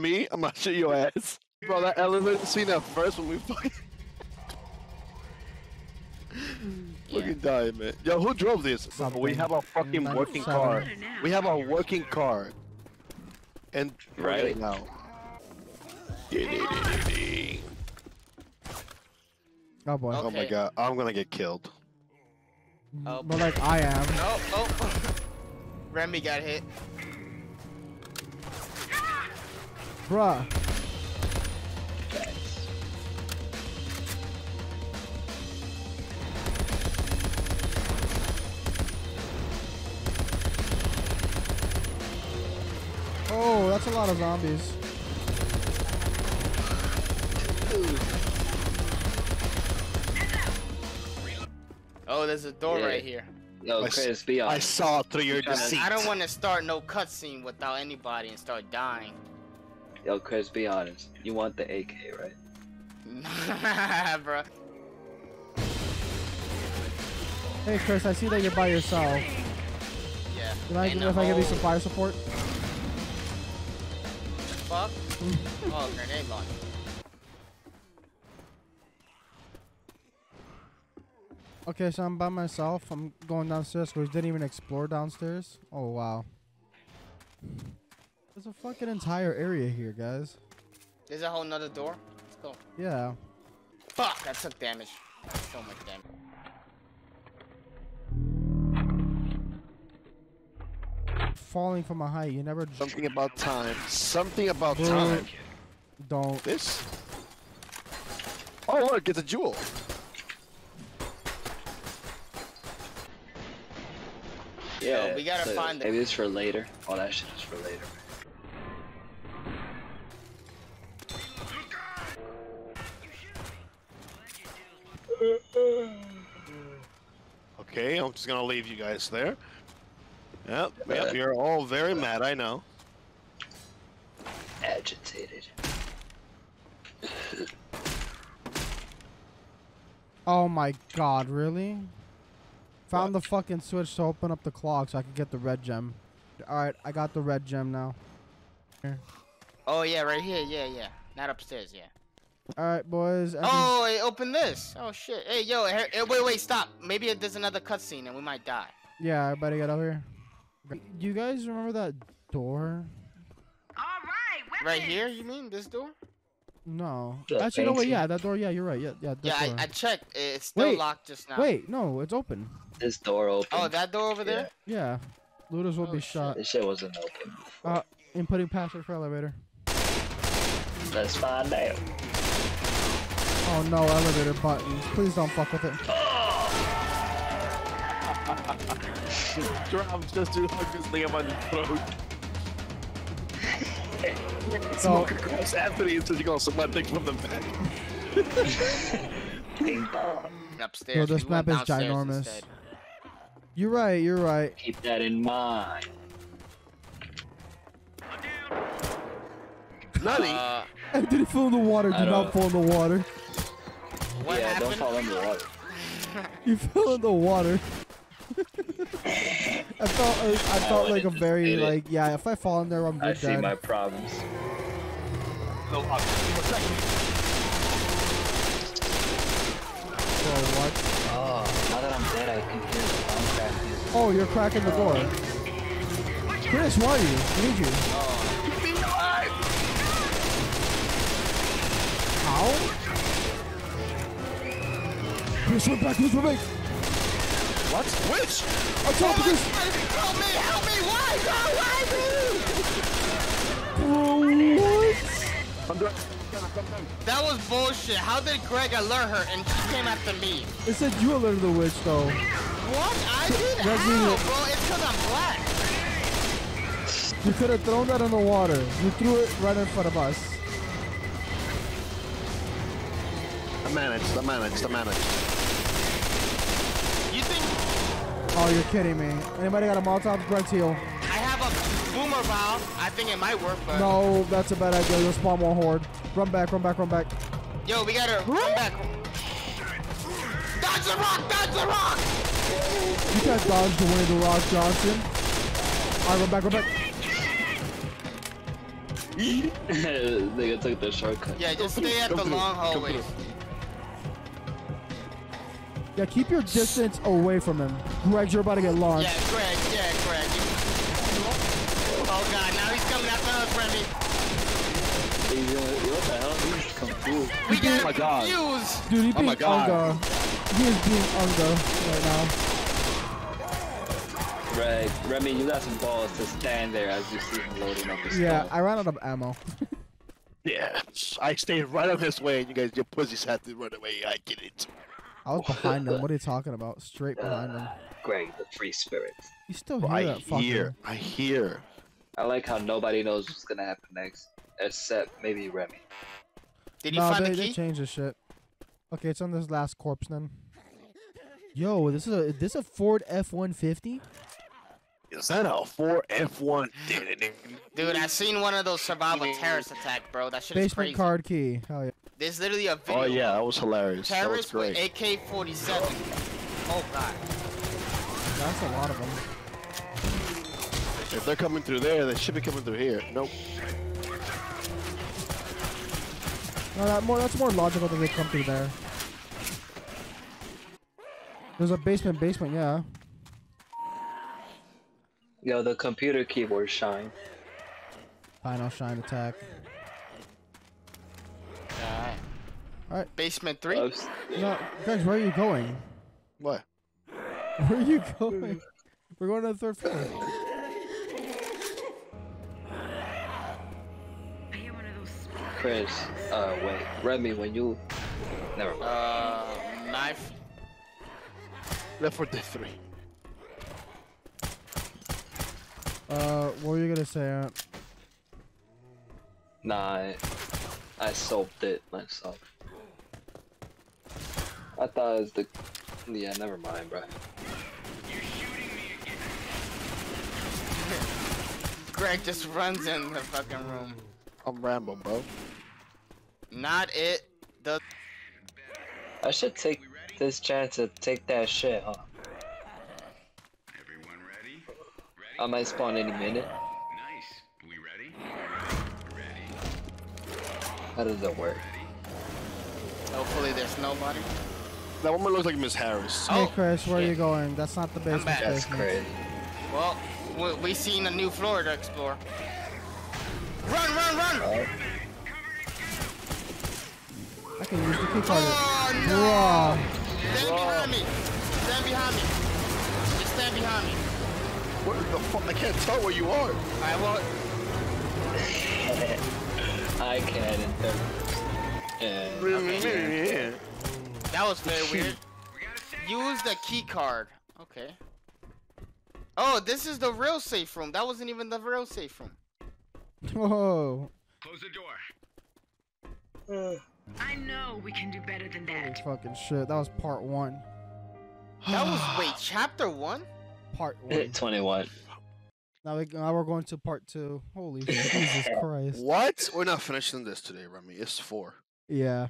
me, I'm gonna shoot your ass. Bro, that elevator scene at first when we fucking fucking died, man. Yo, who drove this? Bro, we have a fucking Nine working car. We have a working car. And Right. right now. Oh boy. Oh my god, I'm gonna get killed. Oh. But like I am. Oh, oh. Remy got hit. Bruh. Thanks. Oh, that's a lot of zombies. Oh, there's a door Yeah. right here. Yo, I s- Chris, be I honest. saw through your Tryna- deceit. I don't want to start no cutscene without anybody and start dying. Yo, Chris, be honest. You want the AK, right? Bruh. Hey Chris, I see that you're by yourself. Yeah. Can I, if I give you some fire support? Fuck. Hmm. oh, grenade launcher. Okay, so I'm by myself. I'm going downstairs because we didn't even explore downstairs. Oh wow. There's a fucking entire area here, guys. There's a whole nother door. Let's go. Yeah. Fuck, I took damage. So much damage. Falling from a height, you never Something about time. Something about Bro. time. don't. This? Oh look, it's a jewel. Yeah. we gotta so find the- Maybe it's for later. All that shit is for later. Okay, I'm just gonna leave you guys there. Yep, yep, you're all very mad, I know. Agitated. Oh my god, really? Found the fucking switch to open up the clock so I could get the red gem. Alright, I got the red gem now. Oh yeah, right here. Yeah, yeah. Not upstairs. Yeah. Alright, boys. every- Oh, hey, open this. Oh shit. Hey, yo, here, eh, wait, wait, stop. Maybe there's another cutscene and we might die. Yeah, everybody get over here. Do you guys remember that door? Alright, right here, you mean this door? No. The Actually, no, wait, yeah, that door, yeah, you're right. Yeah, yeah, that Yeah, door. I, I checked. It's still Wait, locked just now. Wait, no, it's open. This door open. Oh, that door over there? Yeah. Looters will Oh, be shit. shot. This shit wasn't open. Uh, inputting password for elevator. Let's find out. Oh no, elevator button. Please don't fuck with it. Drops just to hug this nigga on the throat. So, Grabs Anthony and says you're gonna suck dick from the back. Ping pong. Upstairs. Yo, this we map is ginormous. instead. you're right, you're right. Keep that in mind. Nutty. Uh, Anthony, fall in the water. Do I don't- fall in the water. What yeah, happened? don't fall in the water. You fell in the water. I felt, uh, I felt I like a very hit it. like, yeah. If I fall in there, I'm I good see dead. my problems. No, uh, protect. Bro, what? Oh, now that I'm dead, I can hear the bomb cracking. Oh, you're cracking the door. Chris, why are you? I need you. How? Chris, run back, Chris, run back. What? Which? On top of this. Help me! Help me! Why? Go! Why? Bro, what? I'm doing. Come down. That was bullshit. How did Greg alert her and she came after me? It said you alerted the witch, though. What? I did? That's How, it. bro? It's because I'm black. You could have thrown that in the water. You threw it right in front of us. I managed, I managed, I managed. You think Oh, you're kidding me. Anybody got a Molotov? Greg's heal. I have a boomer bile? I think it might work, but... No, that's a bad idea. You'll spawn more horde. Run back, run back, run back. Yo, we gotta run back. Dodge the rock! Dodge the rock! You can't dodge the Dwayne the Rock Johnson. Alright, run back, run back. Nigga took the shortcut. Yeah, just Come stay at the long come through. hallways. Yeah, keep your distance away from him. Greg, you're about to get launched. Yeah, Greg. Yeah, Greg. Oh god, now he's coming after us, Remy. He's, uh, what the hell? He's confused. We got Oh my God. confused. Dude, he's Oh being my God. unga. He is being unga right now. Greg, Remy, you got some balls to stand there as you see him loading up his Yeah, skull. I ran out of ammo. yeah, I stayed right on his way, and you guys, your pussies had to run away. I get it. I was behind him. What are you talking about? Straight uh, behind him. Greg, the free spirit. You still Bro, hear I that fucking. hear. I hear. I like how nobody knows what's gonna happen next, except maybe Remy. Did you No, find they, the they changed the shit. Okay, it's on this last corpse then. Yo, this is a this a Ford F one fifty? Is that a Ford F one? Dude, I seen one of those survival terrorist attack, bro. That shit is Basement crazy. card key. Hell yeah. There's literally a oh, video. Oh, yeah, that was hilarious. That was Terrorists with great. AK-47. Oh god. That's a lot of them. If they're coming through there, they should be coming through here. Nope. No, that more that's more logical that they come through there. There's a basement, basement, yeah. Yo, the computer keyboard shine. Final shine attack. Alright. Alright. Basement three. Oops. No, guys, where are you going? What? Where are you going? We're going to the third floor. I hear one of those. Chris, uh, wait, Remy, when you, never mind. Uh, knife. Left 4 Dead 3. Uh, what were you gonna say? Uh, Nah, I, I soaped it myself. I thought it was the, yeah, never mind, bro. You're shooting me again. Greg just runs in the fucking room. I'm Rambo, bro. Not it. The I should take this chance to take that shit, huh? Everyone ready? Ready? I might spawn any minute. Nice. We ready? Ready. How does it work? hopefully there's nobody. That woman looks like Miss Harris. Oh, hey, Chris, where are you going? That's not the basement. back. That's basement. crazy. Well, we, we seen a new floor to explore. Run, run, run! Alright. I can use the key card. Oh no! Bruh. Stand behind me. Stand behind me. Just stand behind me. What the fuck? I can't tell where you are. I won't. I can in third. Yeah. Yeah. That was very weird. Use the key card. Okay. Oh, this is the real safe room. That wasn't even the real safe room. Whoa. Close the door. I know we can do better than that. Fucking shit. That was part one. That was wait, chapter one. Part one. 21. now, we, now we're going to part two. Holy Jesus Christ. What? We're not finishing this today, Remy. It's four. Yeah.